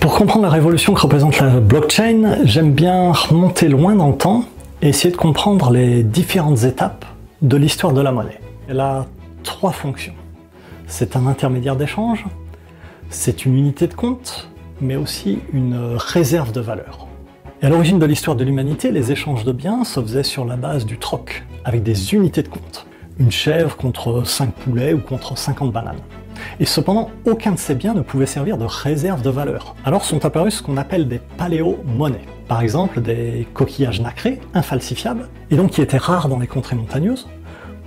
Pour comprendre la révolution que représente la blockchain, j'aime bien remonter loin dans le temps et essayer de comprendre les différentes étapes de l'histoire de la monnaie. Elle a trois fonctions. C'est un intermédiaire d'échange, c'est une unité de compte, mais aussi une réserve de valeur. Et à l'origine de l'histoire de l'humanité, les échanges de biens se faisaient sur la base du troc, avec des unités de compte. Une chèvre contre 5 poulets ou contre 50 bananes. Et cependant, aucun de ces biens ne pouvait servir de réserve de valeur. Alors sont apparus ce qu'on appelle des paléo-monnaies. Par exemple, des coquillages nacrés, infalsifiables, et donc qui étaient rares dans les contrées montagneuses,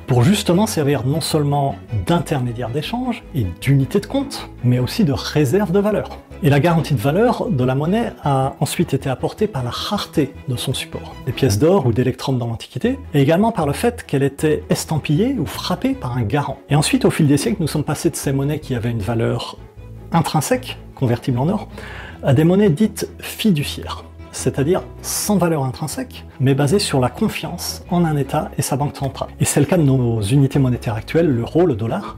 pour justement servir non seulement d'intermédiaire d'échange et d'unité de compte, mais aussi de réserve de valeur. Et la garantie de valeur de la monnaie a ensuite été apportée par la rareté de son support, des pièces d'or ou d'électrum dans l'Antiquité, et également par le fait qu'elle était estampillée ou frappée par un garant. Et ensuite, au fil des siècles, nous sommes passés de ces monnaies qui avaient une valeur intrinsèque, convertible en or, à des monnaies dites fiduciaires c'est-à-dire sans valeur intrinsèque, mais basée sur la confiance en un État et sa banque centrale. Et c'est le cas de nos unités monétaires actuelles, l'euro, le dollar,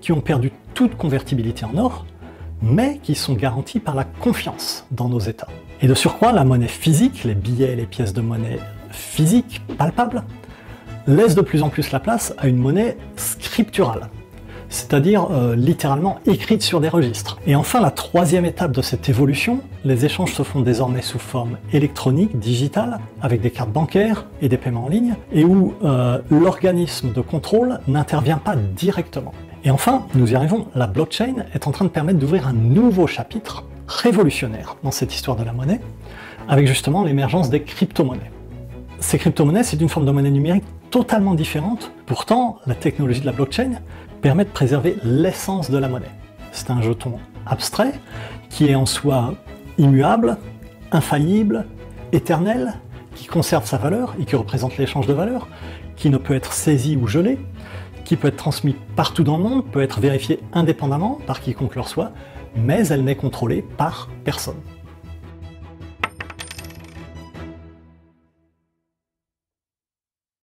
qui ont perdu toute convertibilité en or, mais qui sont garanties par la confiance dans nos États. Et de surcroît, la monnaie physique, les billets et les pièces de monnaie physiques, palpables, laisse de plus en plus la place à une monnaie scripturale, c'est-à-dire euh, littéralement écrite sur des registres. Et enfin, la troisième étape de cette évolution, les échanges se font désormais sous forme électronique, digitale, avec des cartes bancaires et des paiements en ligne, et où euh, l'organisme de contrôle n'intervient pas directement. Et enfin, nous y arrivons, la blockchain est en train de permettre d'ouvrir un nouveau chapitre révolutionnaire dans cette histoire de la monnaie, avec justement l'émergence des crypto-monnaies. Ces crypto-monnaies, c'est une forme de monnaie numérique totalement différente. Pourtant, la technologie de la blockchain permet de préserver l'essence de la monnaie. C'est un jeton abstrait qui est en soi immuable, infaillible, éternel, qui conserve sa valeur et qui représente l'échange de valeur, qui ne peut être saisi ou gelé, qui peut être transmis partout dans le monde, peut être vérifié indépendamment par quiconque leur soit, mais elle n'est contrôlée par personne.